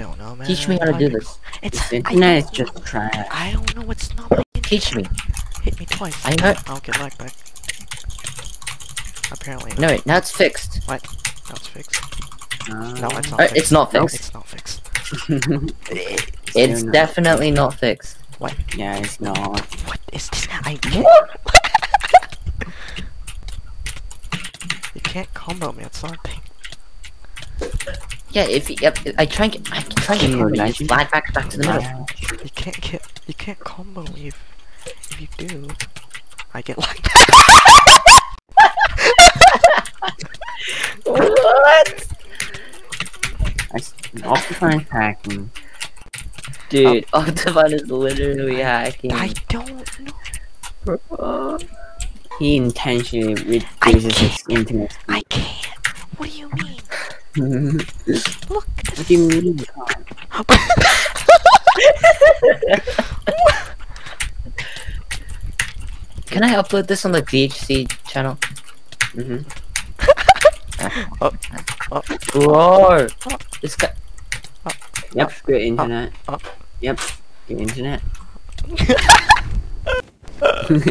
don't know, man. Teach me how to do this. It's This I internet is just know. trash. I don't know. what's not my internet. Teach me. Hit me twice. I know. I'll get lag back. Apparently. No, wait, now it's fixed. What? No, it's fixed. Uh, No, it's not. Uh, fixed. it's not fixed. It's not fixed. It's not. definitely not fixed. What? yeah, it's not. What is this? I You can't combo me. It's not a thing. Yeah, if yep, I try and get, I can try and get Combo you flag back back to the middle. You can't get. You can't combo. If, if you do, I get like. what? I Optifine hacking. Dude, oh. Octavine is literally hacking. I don't know. He intentionally reduces his internet I can't. What do you mean? Speed. Look. what do you mean? can't? I upload this on the VHC channel? Mhm. Oh, oh. Bro, this guy. Yep, good internet. oh. Yep, good internet.